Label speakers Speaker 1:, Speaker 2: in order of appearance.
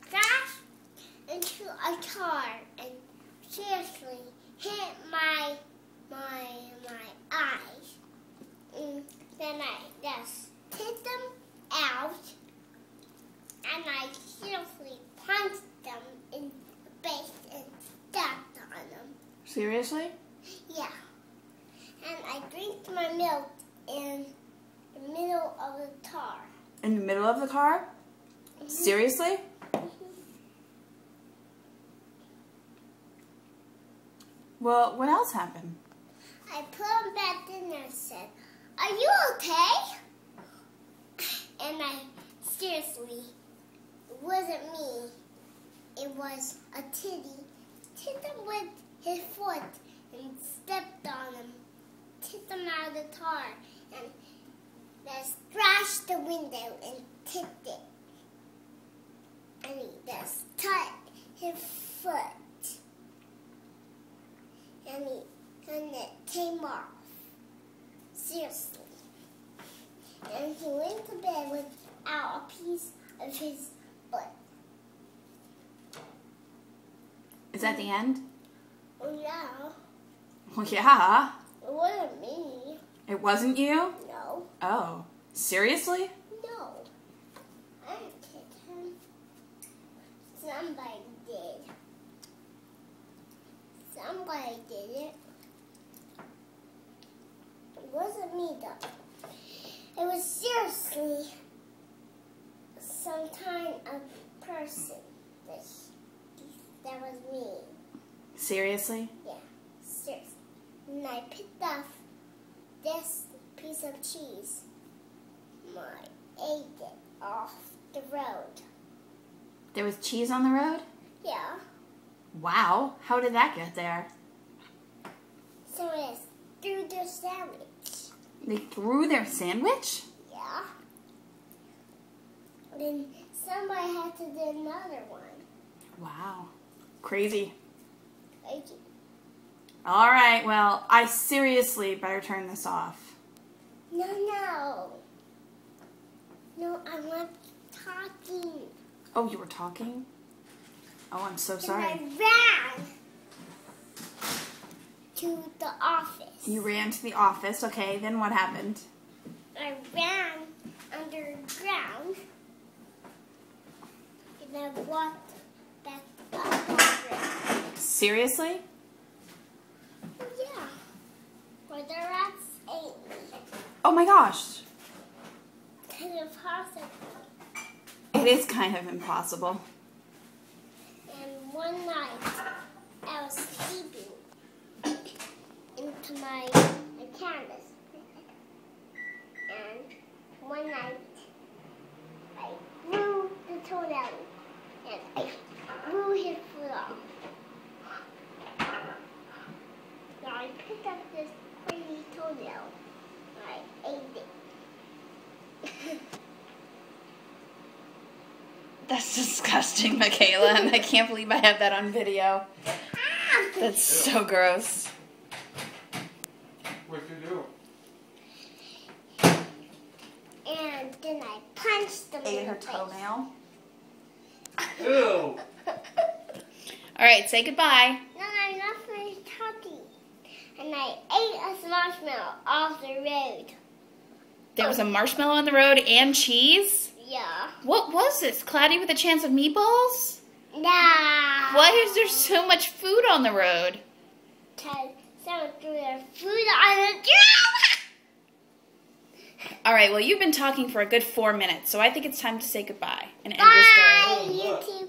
Speaker 1: Crashed into a car and seriously hit my my my eyes. And then I just hit them out and I seriously punched them in the face and stepped on them.
Speaker 2: Seriously?
Speaker 1: Yeah. And I drank my milk in the middle of the car.
Speaker 2: In the middle of the car? Seriously? Well, what else happened?
Speaker 1: I put him back in there and said, Are you okay? And I, seriously, it wasn't me. It was a titty. Hit him with his foot and stepped on him. Tipped him out of the car and then scratched the window and tipped it. And he just cut his foot. And he and it came off. Seriously. And he went to bed without a piece of his foot.
Speaker 2: Is that the end?
Speaker 1: Oh yeah.
Speaker 2: Well, yeah.
Speaker 1: It wasn't me.
Speaker 2: It wasn't you?
Speaker 1: No.
Speaker 2: Oh. Seriously?
Speaker 1: No. I didn't kick him. Somebody. Somebody did it. It wasn't me though. It was seriously some kind of person that, that was me.
Speaker 2: Seriously?
Speaker 1: Yeah, seriously. And I picked up this piece of cheese. I ate it off the road.
Speaker 2: There was cheese on the road?
Speaker 1: Yeah.
Speaker 2: Wow. How did that get there?
Speaker 1: So it's through the sandwich.
Speaker 2: They threw their sandwich?
Speaker 1: Yeah. Then somebody had to do another one.
Speaker 2: Wow. Crazy.
Speaker 1: Crazy.
Speaker 2: All right, well, I seriously better turn this off.
Speaker 1: No, no. No, I'm not talking.
Speaker 2: Oh, you were talking? Oh, I'm so
Speaker 1: And
Speaker 2: sorry.
Speaker 1: I ran to the office.
Speaker 2: You ran to the office. Okay, then what happened?
Speaker 1: I ran underground and I walked back up.
Speaker 2: Seriously?
Speaker 1: Yeah. Where the rats ate me.
Speaker 2: Oh my gosh.
Speaker 1: Kind of possible.
Speaker 2: It is kind of impossible.
Speaker 1: And one night I was sleeping my, my canvas. And one night I blew the toenail and I blew his foot off. Now I picked up this crazy toenail and I ate it.
Speaker 2: That's disgusting, Michaela, and I can't believe I have that on video. That's so gross.
Speaker 3: What'd you do?
Speaker 1: and then I punched him
Speaker 2: Ate
Speaker 1: in
Speaker 2: her
Speaker 1: the face.
Speaker 2: toenail.
Speaker 3: Ew!
Speaker 2: All right, say goodbye.
Speaker 1: No, I'm not finished talking. And I ate a marshmallow off the road.
Speaker 2: There was a marshmallow on the road and cheese.
Speaker 1: Yeah.
Speaker 2: What was this? Cloudy with a chance of meatballs?
Speaker 1: Nah.
Speaker 2: Why is there so much food on the road?
Speaker 1: Because someone threw their food on the ground.
Speaker 2: All right, well, you've been talking for a good four minutes, so I think it's time to say goodbye and end your story.
Speaker 1: Bye, YouTube.